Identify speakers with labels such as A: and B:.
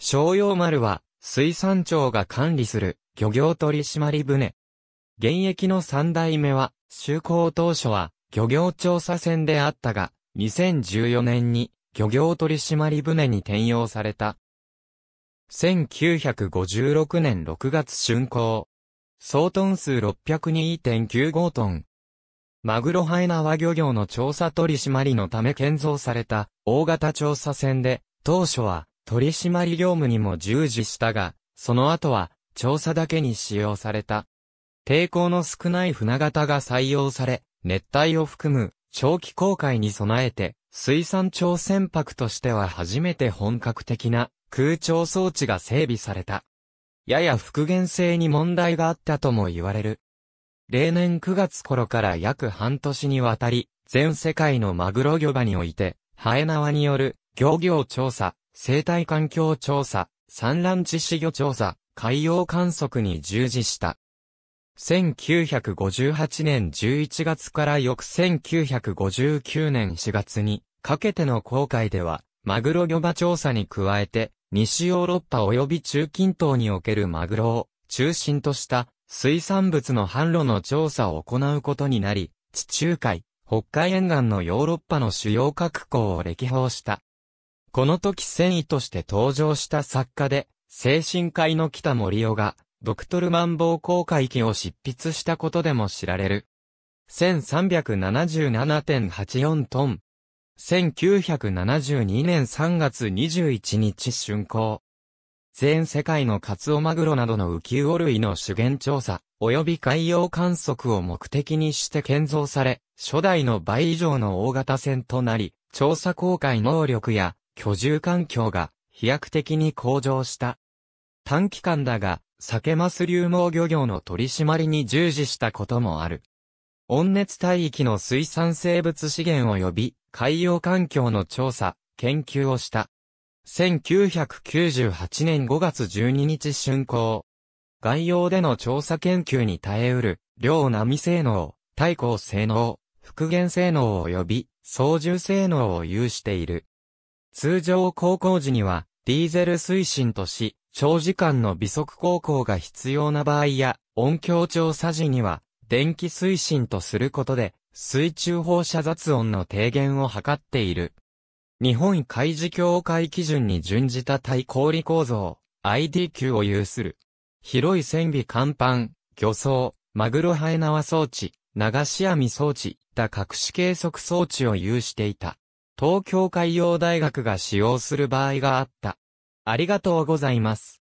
A: 商用丸は、水産庁が管理する漁業取締船。現役の三代目は、就航当初は漁業調査船であったが、2014年に漁業取締船に転用された。1956年6月竣工。総トン数602.95トン。マグロハエナワ漁業の調査取締りのため建造された大型調査船で、当初は取締業務にも従事したが、その後は調査だけに使用された。抵抗の少ない船型が採用され、熱帯を含む長期航海に備えて、水産庁船舶としては初めて本格的な空調装置が整備された。やや復元性に問題があったとも言われる。例年9月頃から約半年にわたり、全世界のマグロ漁場において、ハエ縄による漁業調査、生態環境調査、産卵致死魚調査、海洋観測に従事した。1958年11月から翌1959年4月にかけての航海では、マグロ漁場調査に加えて、西ヨーロッパ及び中近東におけるマグロを中心とした水産物の販路の調査を行うことになり、地中海、北海沿岸のヨーロッパの主要各港を歴訪した。この時繊維として登場した作家で、精神科医の北森夫が、ドクトルマンボウ航海記を執筆したことでも知られる。1377.84トン。1972年3月21日竣工。全世界のカツオマグロなどの浮世類の資源調査、及び海洋観測を目的にして建造され、初代の倍以上の大型船となり、調査航海能力や居住環境が飛躍的に向上した。短期間だが、酒マス流毛漁業の取り締まりに従事したこともある。温熱帯域の水産生物資源及び海洋環境の調査、研究をした。1998年5月12日竣工。概要での調査研究に耐えうる、量波性能、対抗性能、復元性能及び操縦性能を有している。通常航行時には、ディーゼル推進とし、長時間の微速航行が必要な場合や、音響調査時には、電気推進とすることで、水中放射雑音の低減を図っている。日本海事協会基準に準じた対氷構造、IDQ を有する。広い船尾甲板、漁装、マグロハエ縄装置、流し網装置、た隠し計測装置を有していた。東京海洋大学が使用する場合があった。ありがとうございます。